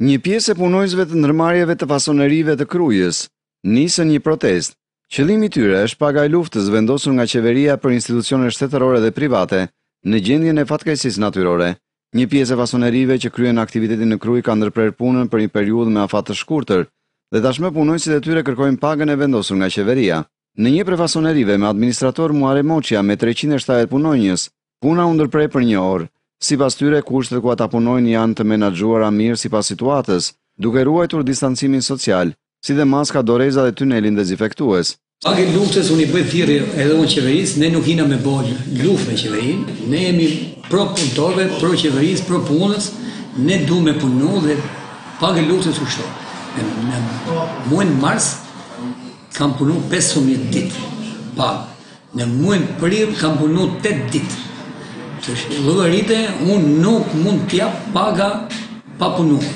Një pjesë e punonjësve të ndërmarrjeve të fasonerive të Krujës, nisën një protestë. Qëllimi i tyre është paga e luftës vendosur nga qeveria për institucionet shtetërore dhe private në gjendjen e fatkeqësisë natyrore. Një pjesë e fasonerive që kryejnë aktivitetin në Krujë ka ndërprerë punën për një periudhë me afat të shkurtër dhe tashmë punonjësit e tyre kërkojnë pagën e vendosur nga qeveria. Në një prej fasonerive me administrator Muharrem Oçja me treqind e shtatëdhjetë punonjës, Puna u ndërpre për një orë. Sipas tyre, kushtet ku ata punojnë janë të menaxhuara mirë sipas situatës, duke ruajtur distancimin social, si dhe maska doreza dhe tunelin dezinfektues. Paga e luftës unë i bëj thirrje edhe unë qeverisë, ne nuk jena me bë luftë me qeverinë, ne jemi pro punëtorëve, pro qeverisë, pro punës, ne du me punu dhe paga e luftës u shto. Në muajin mars kam punu 15 ditë. Paga. Në muajin prill kam punu tetë ditë. Të llogaritë unë nuk mund të jap paga pa punuar.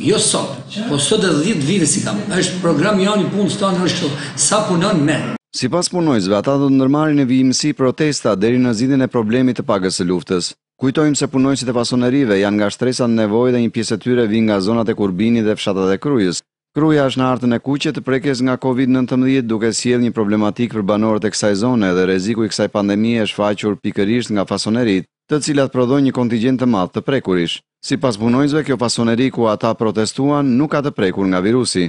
Jo sot, po sot edhe dhjetë vite si kam. Është program i joni i punës tonë është kështu, sa punon merr. Sipas punonjësve, ata do të ndërmarrin në vijimësi protesta deri në zgjidhjen e problemit të pagës së luftës. Kujtojmë se punonjësit e fasonerive janë nga shtresat në nevojë dhe një pjesë e tyre vijnë nga zonat e Kurbinit dhe fshatat e Krujës. Kruja është në hartën e kuqe të prekjes nga Covid nëntëmbëdhjetë duke sjellë një problematikë për banorët e kësaj zone dhe rreziku i kësaj pandemie është shfaqur pikërisht nga fasoneritë, të cilat prodhojnë një kontingjent të madh të prekurish. Sipas punonjësve kjo fasoneri ku ata protestuan nuk ka të prekur nga virusi.